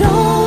don't